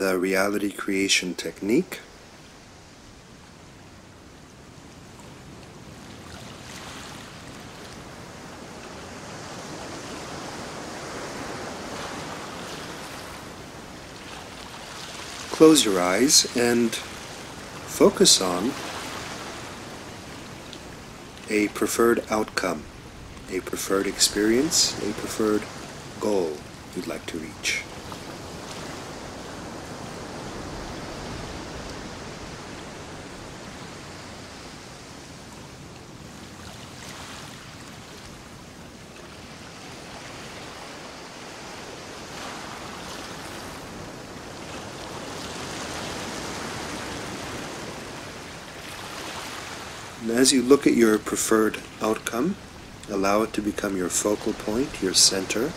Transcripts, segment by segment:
the reality creation technique. Close your eyes and focus on a preferred outcome, a preferred experience, a preferred goal you'd like to reach. And as you look at your preferred outcome, allow it to become your focal point, your center.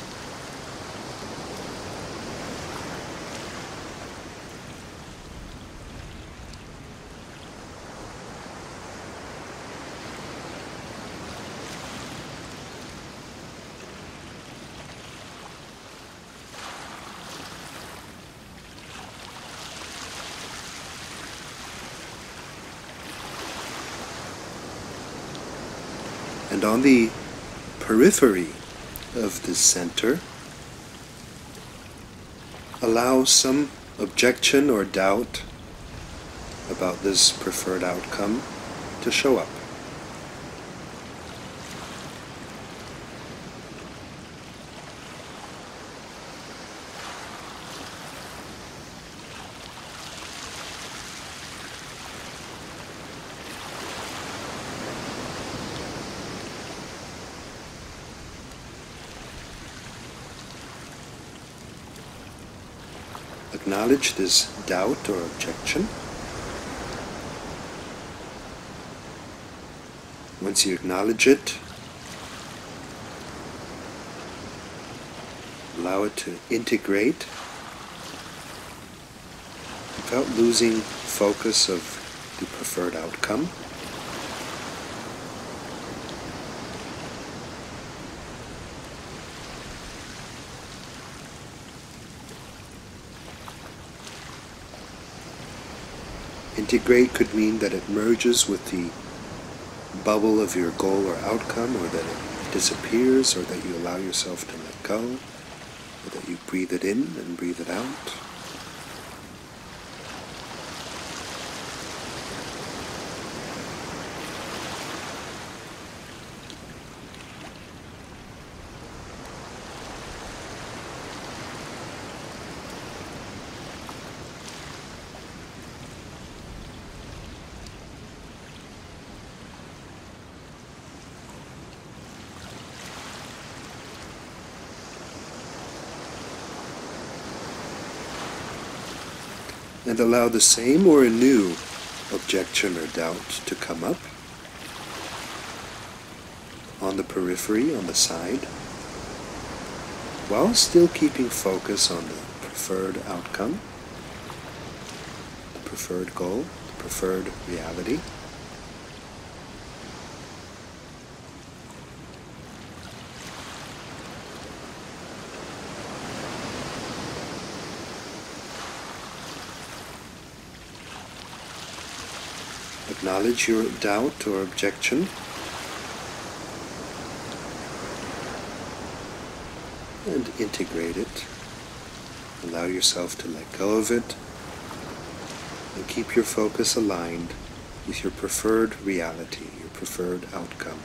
And on the periphery of the center, allow some objection or doubt about this preferred outcome to show up. Acknowledge this doubt or objection. Once you acknowledge it, allow it to integrate without losing focus of the preferred outcome. Integrate could mean that it merges with the bubble of your goal or outcome, or that it disappears, or that you allow yourself to let go, or that you breathe it in and breathe it out. And allow the same or a new objection or doubt to come up? On the periphery, on the side, while still keeping focus on the preferred outcome, the preferred goal, the preferred reality. Acknowledge your doubt or objection. And integrate it. Allow yourself to let go of it. And keep your focus aligned with your preferred reality, your preferred outcome.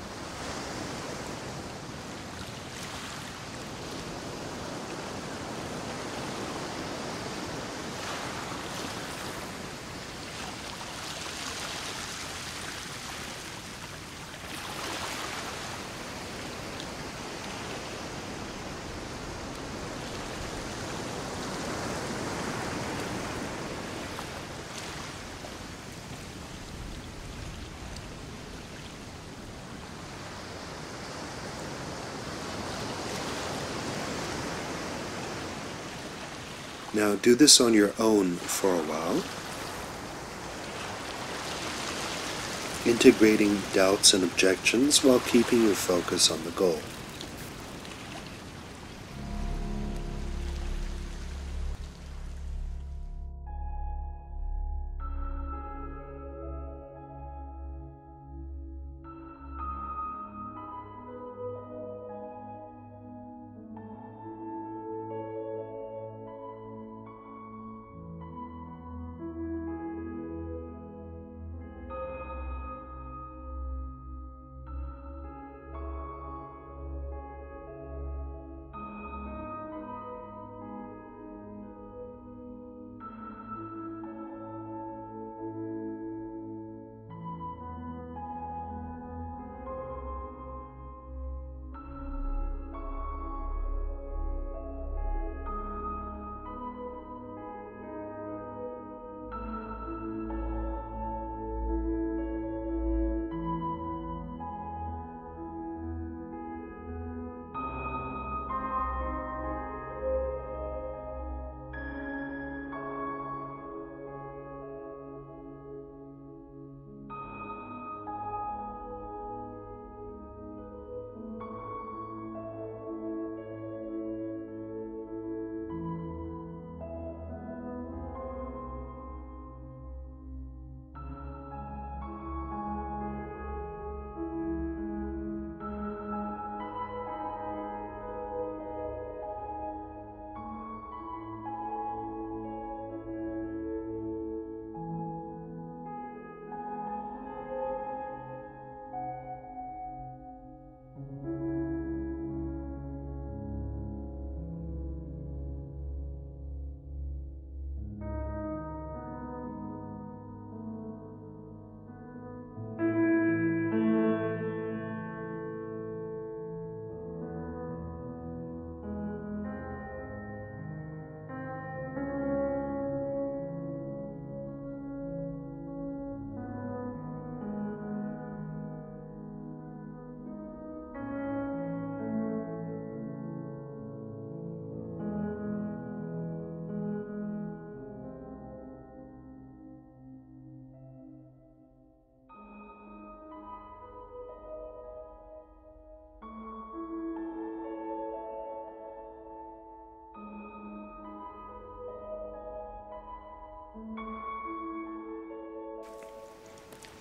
Now do this on your own for a while, integrating doubts and objections while keeping your focus on the goal.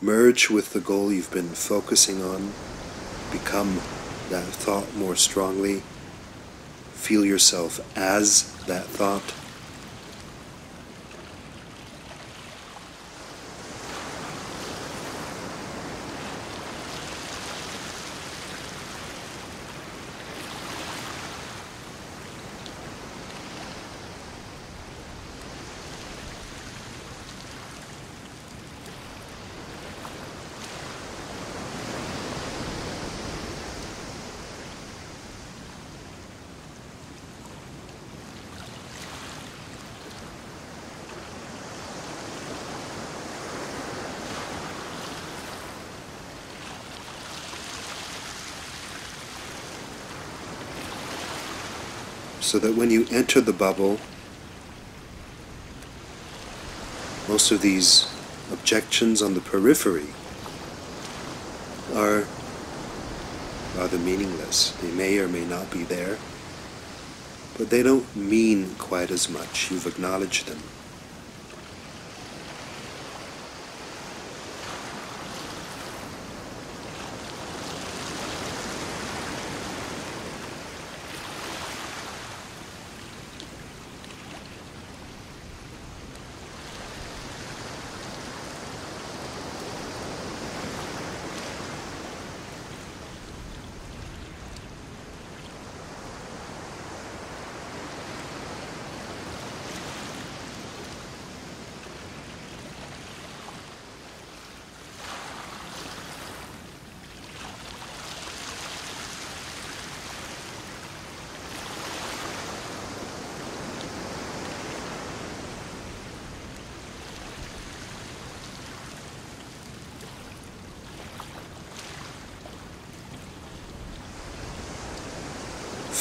Merge with the goal you've been focusing on, become that thought more strongly, feel yourself as that thought. So that when you enter the bubble, most of these objections on the periphery are rather meaningless. They may or may not be there, but they don't mean quite as much. You've acknowledged them.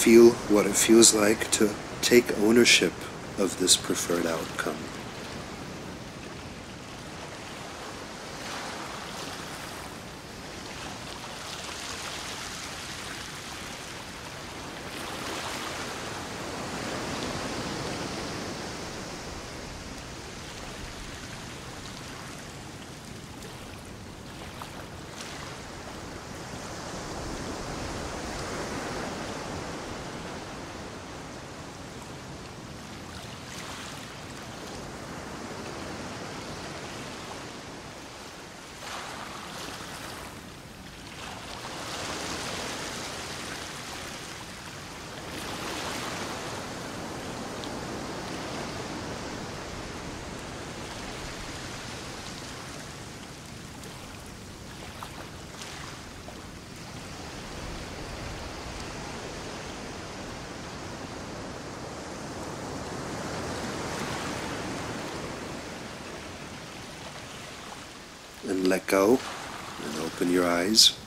Feel what it feels like to take ownership of this preferred outcome. Let go and open your eyes.